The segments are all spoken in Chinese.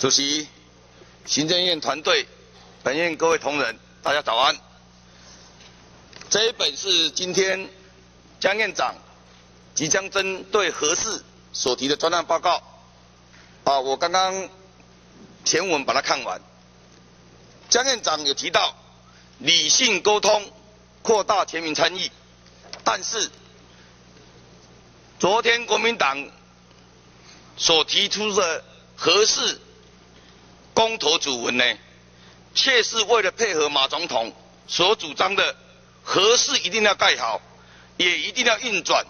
主席、行政院团队、本院各位同仁，大家早安。这一本是今天江院长即将针对核事所提的专案报告。啊，我刚刚前文把它看完。江院长有提到理性沟通，扩大全民参与，但是昨天国民党所提出的核事公投主文呢，却是为了配合马总统所主张的核事一定要盖好，也一定要运转，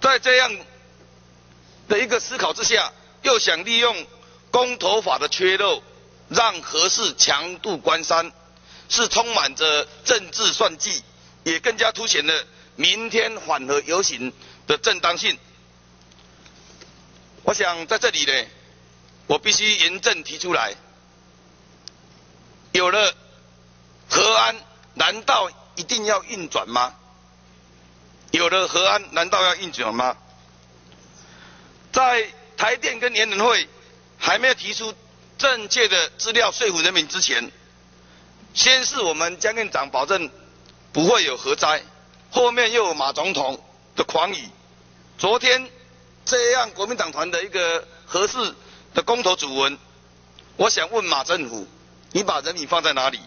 在这样的一个思考之下，又想利用公投法的缺漏，让核事强渡关山，是充满着政治算计，也更加凸显了明天缓和游行的正当性。我想在这里呢。我必须严正提出来，有了核安，难道一定要运转吗？有了核安，难道要运转吗？在台电跟联能会还没有提出正确的资料说服人民之前，先是我们江院长保证不会有核灾，后面又有马总统的狂语，昨天这样国民党团的一个核事。的公投主文，我想问马政府，你把人民放在哪里？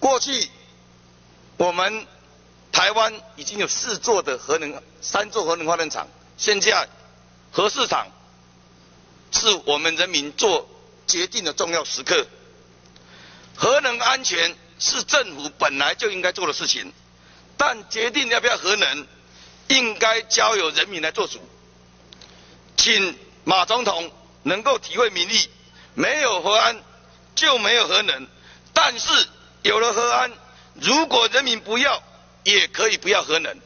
过去我们台湾已经有四座的核能、三座核能发电厂，现在核市场是我们人民做决定的重要时刻。核能安全是政府本来就应该做的事情，但决定要不要核能，应该交由人民来做主，请。马总统能够体会民意，没有核安就没有核能，但是有了核安，如果人民不要，也可以不要核能。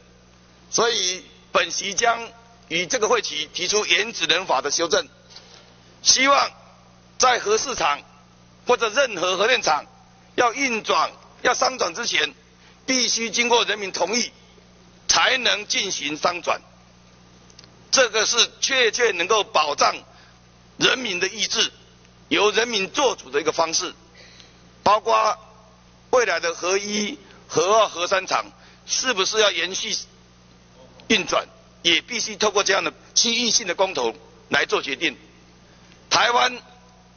所以本席将与这个会期提出原子能法的修正，希望在核市场或者任何核电厂要运转、要商转之前，必须经过人民同意，才能进行商转。这个是确切能够保障人民的意志，由人民做主的一个方式，包括未来的核一、核二、核三厂是不是要延续运转，也必须透过这样的区域性的公投来做决定。台湾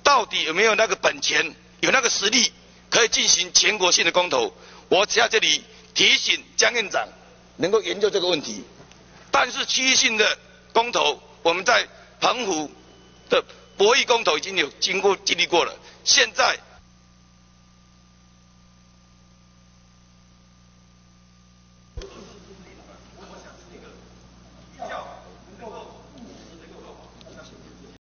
到底有没有那个本钱、有那个实力可以进行全国性的公投？我在这里提醒江院长能够研究这个问题，但是区域性的。公投，我们在澎湖的博弈公投已经有经过经历过了。现在